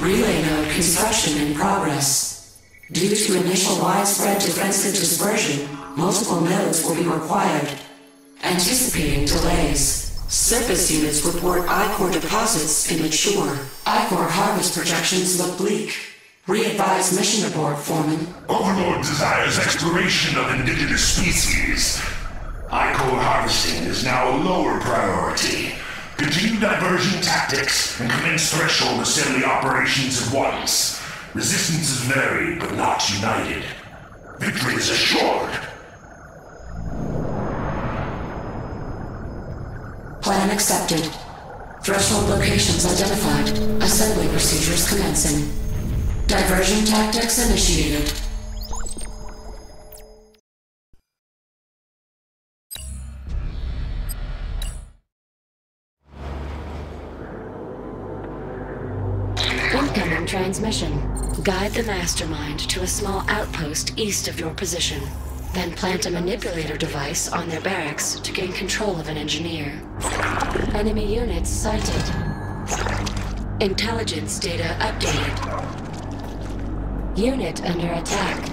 Relay node construction in progress. Due to initial widespread defensive dispersion, multiple nodes will be required. Anticipating delays. Surface units report ichor deposits immature. Ichor harvest projections look bleak. Re-advise mission abort, Foreman. Overlord desires exploration of indigenous species. Ichor harvesting is now a lower priority. Continue diversion tactics and commence threshold assembly operations at once. Resistance is varied, but not united. Victory is assured. Plan accepted. Threshold locations identified. Assembly procedures commencing. Diversion tactics initiated. Guide the mastermind to a small outpost east of your position. Then plant a manipulator device on their barracks to gain control of an engineer. Enemy units sighted. Intelligence data updated. Unit under attack.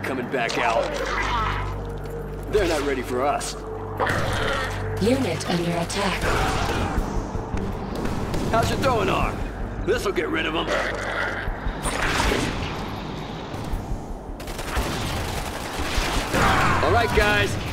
Be coming back out. They're not ready for us. Unit under attack. How's your throwing arm? This'll get rid of them. All right, guys.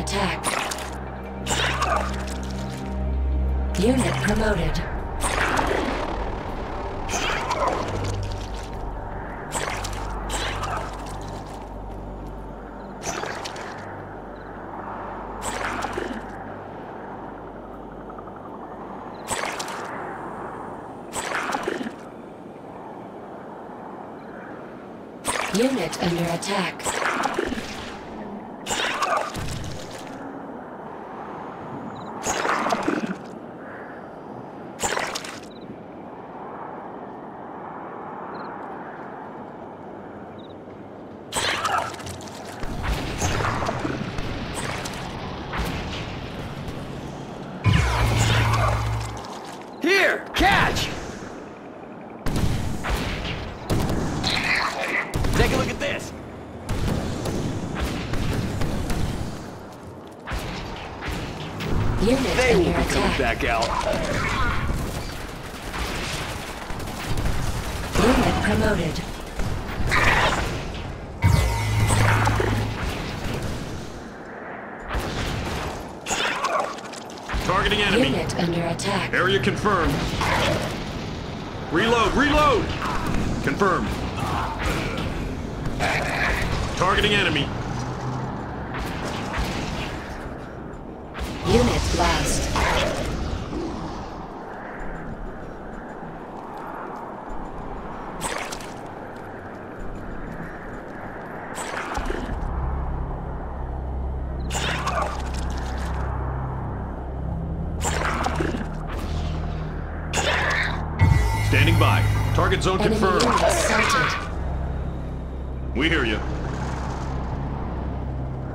Attack. Unit promoted. Unit under attack. Back out. Unit promoted. Targeting enemy. Unit under attack. Area confirmed. Reload, reload! Confirmed. Targeting enemy. By. Target zone Enemy confirmed. We hear you.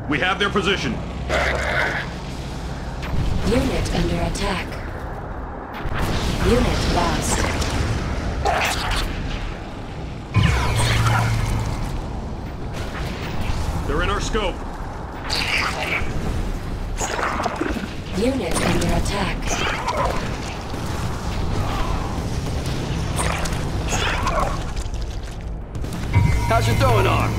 We have their position. Unit under attack. Unit lost. They're in our scope. Unit under attack. How's your throwing arm?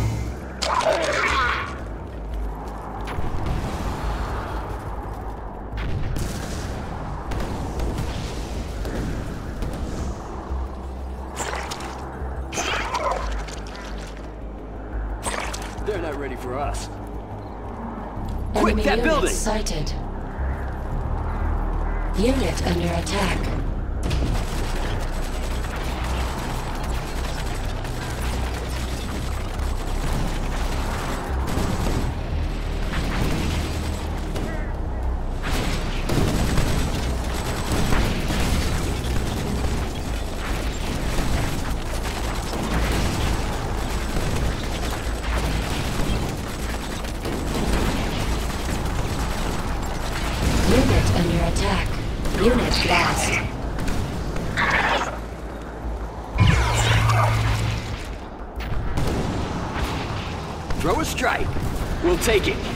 They're not ready for us. Quick, Enemy that building! sighted. Unit under attack. Take it.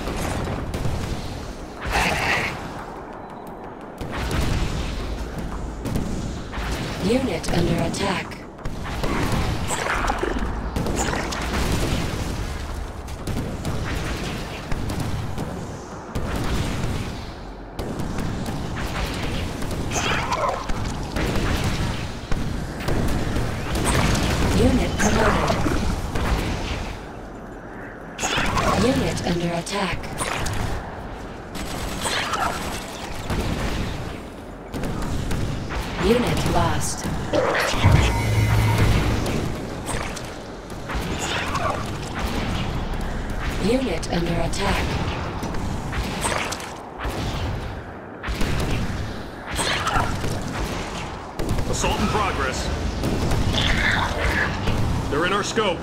They're in our scope.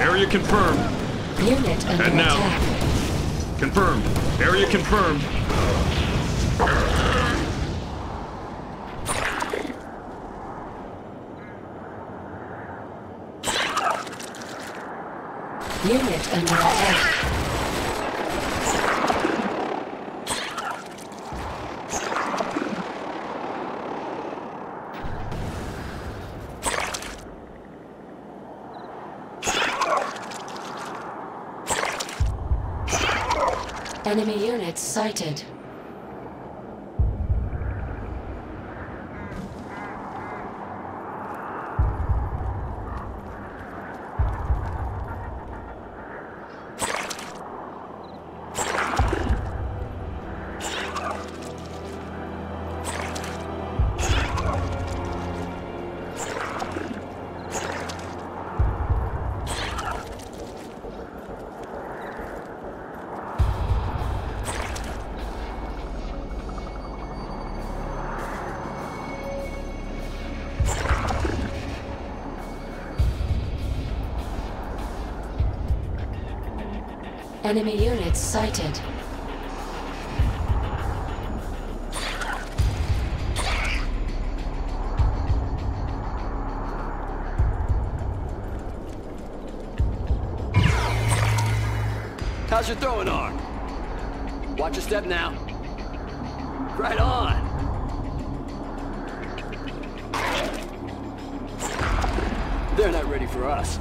Area confirmed. Unit under And now. attack. Confirmed. Area confirmed. Unit under attack. Enemy units sighted. Enemy units sighted. How's your throwing arm? Watch your step now. Right on. They're not ready for us.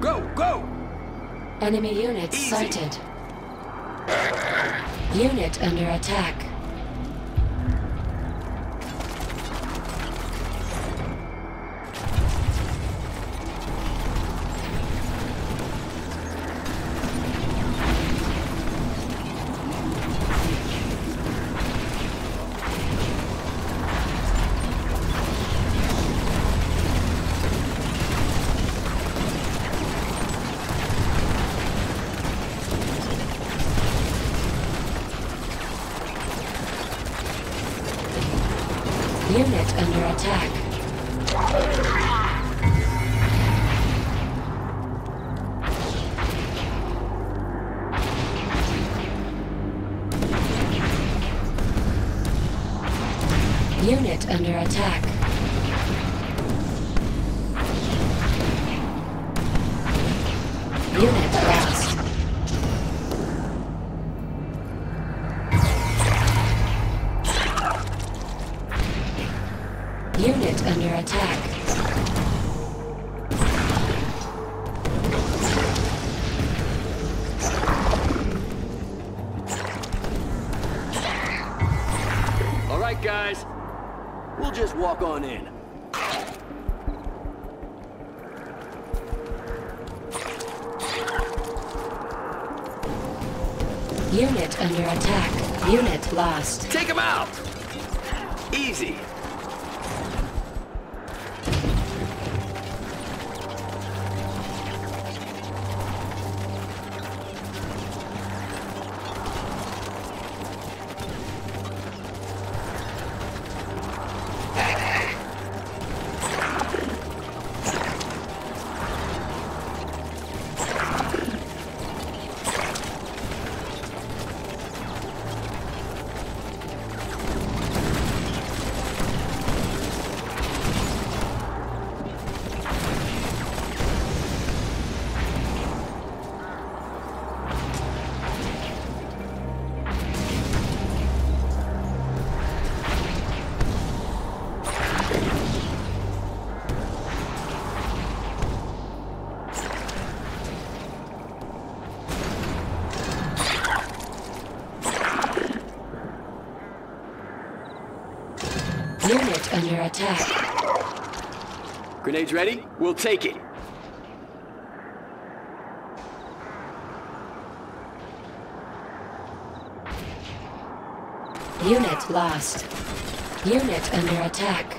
Go, go! Enemy units Easy. sighted. Unit under attack. Unit under attack. Just walk on in. Unit under attack. Unit lost. Take him out! Easy. Attack. Grenades ready? We'll take it. Unit lost. Unit under attack.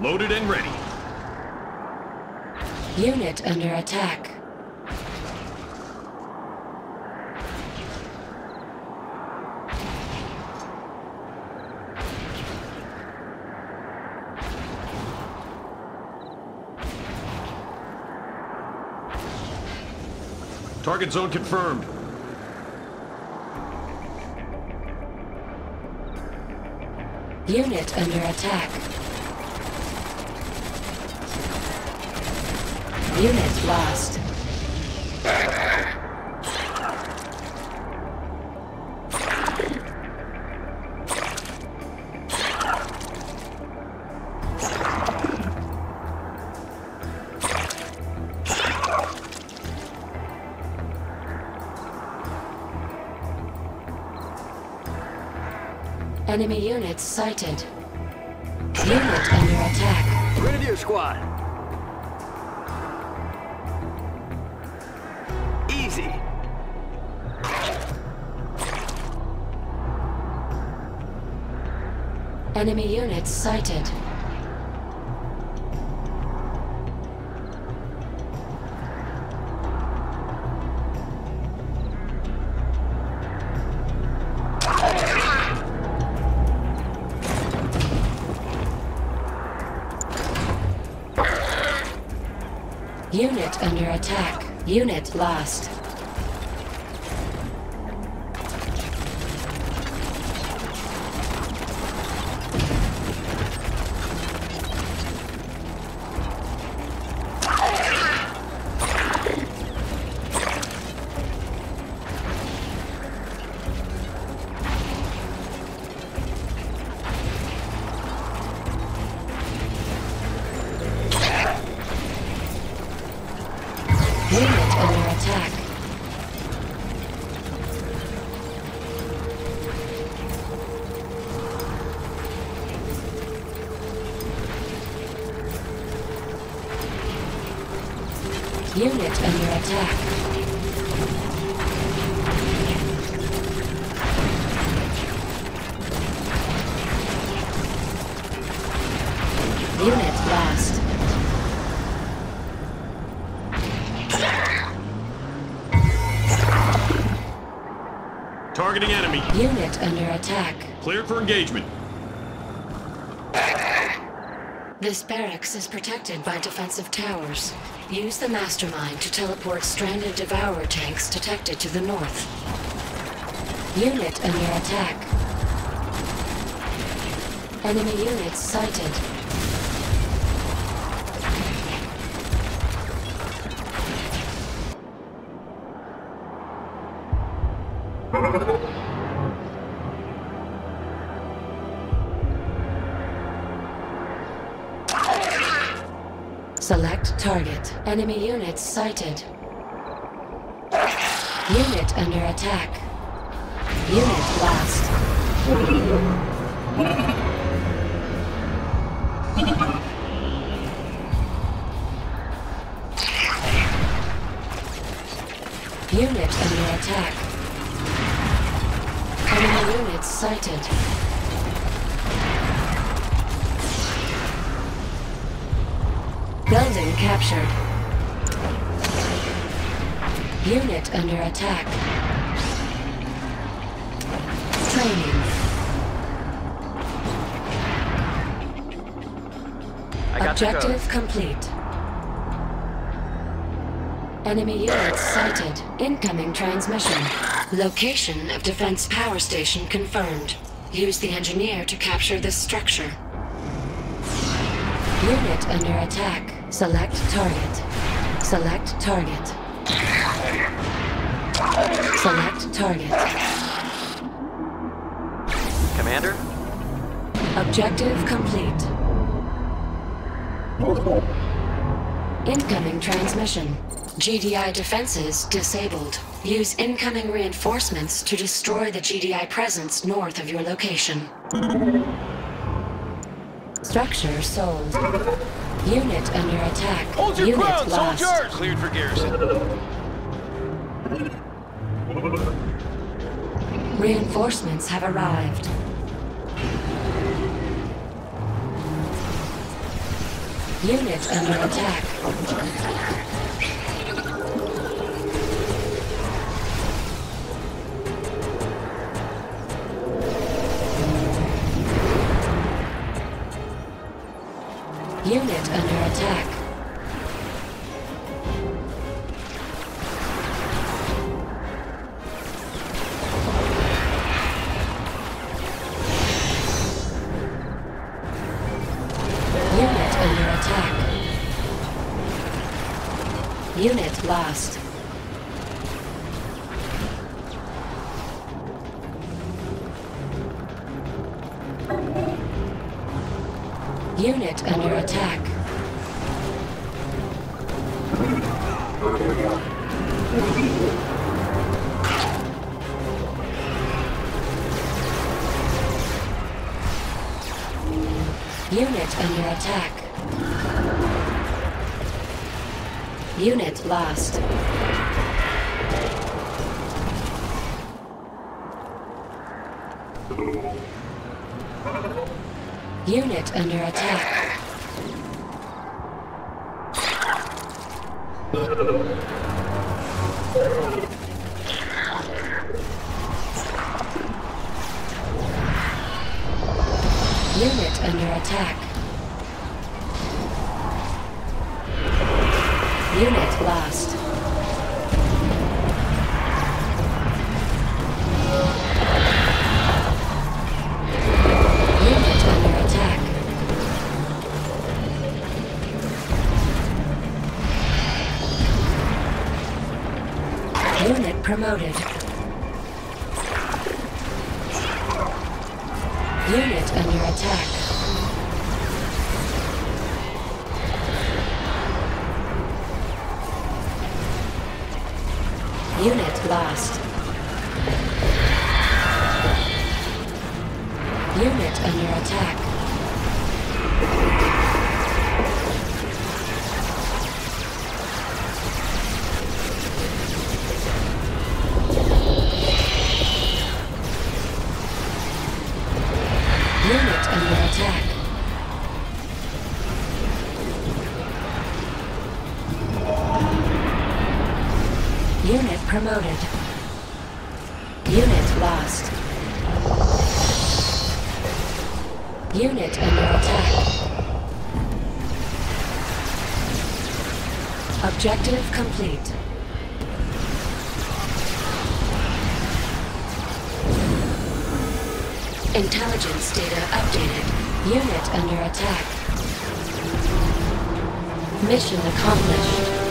Loaded and ready. Unit under attack. Target zone confirmed. Unit under attack. Unit lost. Enemy units sighted. Unit under attack. Grenadier squad. Enemy units sighted. Unit under attack. Unit lost. Targeting enemy. Unit under attack. Clear for engagement. This barracks is protected by defensive towers. Use the mastermind to teleport stranded Devourer tanks detected to the north. Unit under attack. Enemy units sighted. Select target. Enemy units sighted. Unit under attack. Unit lost. Unit under attack. Enemy units sighted. Captured. Unit under attack. Training. Objective complete. Enemy units sighted. Incoming transmission. Location of defense power station confirmed. Use the engineer to capture this structure. Unit under attack. Select target. Select target. Select target. Commander? Objective complete. Incoming transmission. GDI defenses disabled. Use incoming reinforcements to destroy the GDI presence north of your location. Structure sold. Unit under attack. Hold your Unit ground, lost. soldiers! Cleared for garrison. Reinforcements have arrived. Unit under attack. Unit under attack. Unit under attack. Unit lost. Unit under attack. Unit under attack. Unit lost. Unit under attack. Unit lost. Unit under attack. Unit promoted. Unit lost. Unit under attack. Objective complete. Intelligence data updated. Unit under attack. Mission accomplished.